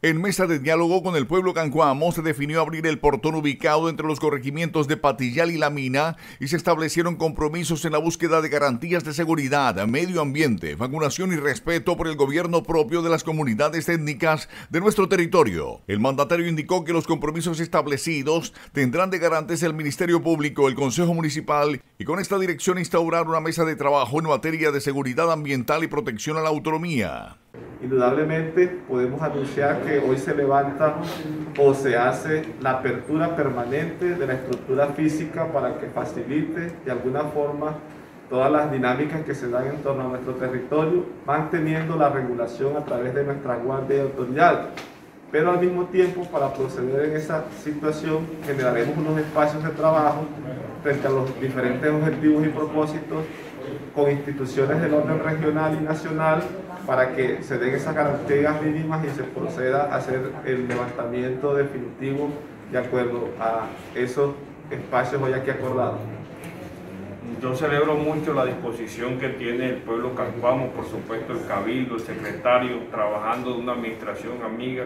En mesa de diálogo con el pueblo cancuamo se definió abrir el portón ubicado entre los corregimientos de Patillal y La Mina y se establecieron compromisos en la búsqueda de garantías de seguridad, medio ambiente, vacunación y respeto por el gobierno propio de las comunidades étnicas de nuestro territorio. El mandatario indicó que los compromisos establecidos tendrán de garantes el Ministerio Público, el Consejo Municipal y con esta dirección instaurar una mesa de trabajo en materia de seguridad ambiental y protección a la autonomía. Indudablemente podemos anunciar que hoy se levanta o se hace la apertura permanente de la estructura física para que facilite de alguna forma todas las dinámicas que se dan en torno a nuestro territorio, manteniendo la regulación a través de nuestra guardia de autoridad. Pero al mismo tiempo, para proceder en esa situación, generaremos unos espacios de trabajo frente a los diferentes objetivos y propósitos con instituciones del orden regional y nacional para que se den esas garantías mínimas y se proceda a hacer el levantamiento definitivo de acuerdo a esos espacios hoy aquí acordados. Yo celebro mucho la disposición que tiene el pueblo cancuamo, por supuesto el cabildo, el secretario, trabajando de una administración amiga,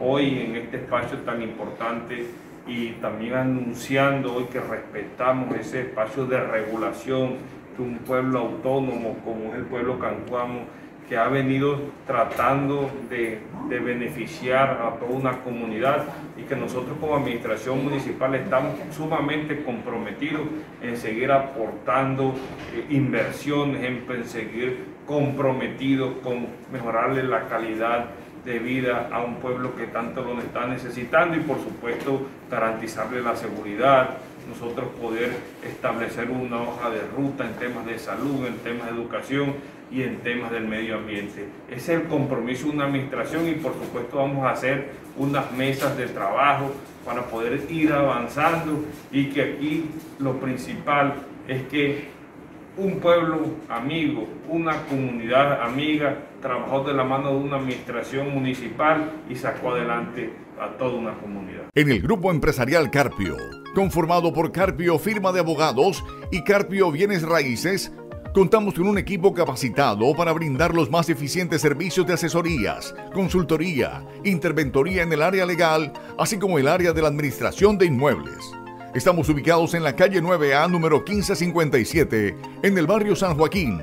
hoy en este espacio tan importante y también anunciando hoy que respetamos ese espacio de regulación de un pueblo autónomo como es el pueblo cancuamo que ha venido tratando de, beneficiar a toda una comunidad y que nosotros como administración municipal estamos sumamente comprometidos en seguir aportando eh, inversiones, en, seguir comprometidos con mejorarle la calidad de vida a un pueblo que tanto lo está necesitando y por supuesto garantizarle la seguridad, nosotros poder establecer una hoja de ruta en temas de salud, en temas de educación y en temas del medio ambiente. Ese es el compromiso de una administración y por supuesto vamos a hacer unas mesas de trabajo para poder ir avanzando y que aquí lo principal es que un pueblo amigo, una comunidad amiga, trabajó de la mano de una administración municipal y sacó adelante a toda una comunidad. En el grupo empresarial Carpio, conformado por Carpio Firma de Abogados y Carpio Bienes Raíces, Contamos con un equipo capacitado para brindar los más eficientes servicios de asesorías, consultoría, interventoría en el área legal, así como el área de la administración de inmuebles. Estamos ubicados en la calle 9A número 1557, en el barrio San Joaquín.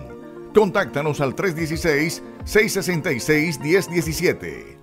Contáctanos al 316-666-1017.